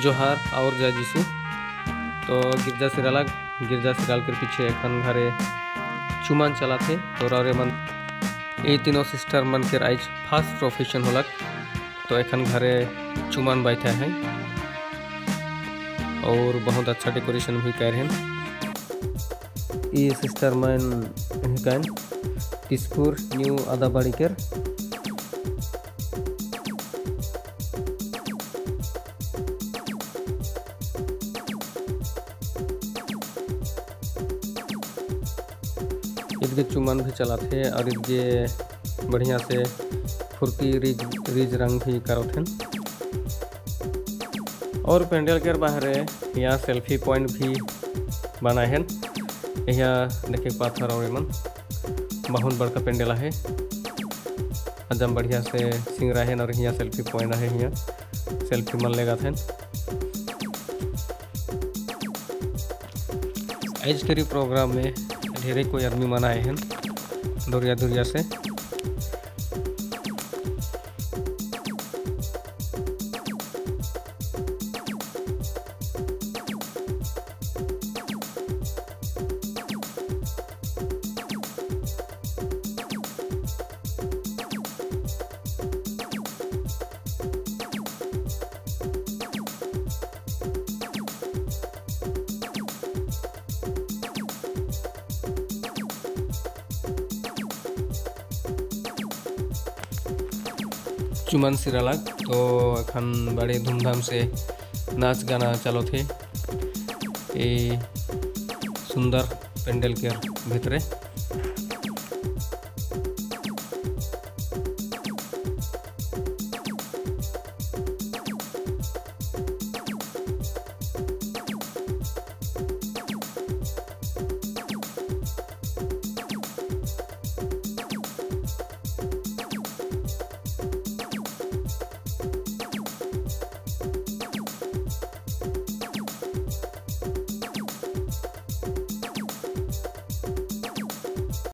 जोहार और जय जीशु। तो गिरजा सिराला गिरजा सिराल के पीछे एखन घरे चुमान चला थे तो रे मन, ये तीनों सिस्टर मन के आज फ़र्स्ट प्रोफेशन होलक तो एखन घरे चुमान बैठे हैं। और बहुत अच्छा डेकोरेशन भी कर हैं। ये सिस्टर मन हिकन तिसपुर, न्यू आदाबाड़ी कर। इनके चुमन भी चलाते और इनके बढ़िया से फुर्ती रिज रिज रंग भी करते और पेंडल के बाहर यहाँ सेल्फी पॉइंट भी बनाए हैं। यहाँ देखे पाथर और मन बहुत बड़का पेंडल है। एकदम बढ़िया से सिंगरा है और यहाँ सेल्फी पॉइंट है, यहाँ सेल्फी मन लेगा थे। आज के प्रोग्राम में ढेरे कोई आदमी मन आए हैं दुरिया दुरिया से। चुमन सिरालक तो अखन बड़े धूमधाम से नाच गाना चलो थे ये सुंदर पेंडल के भीतरे।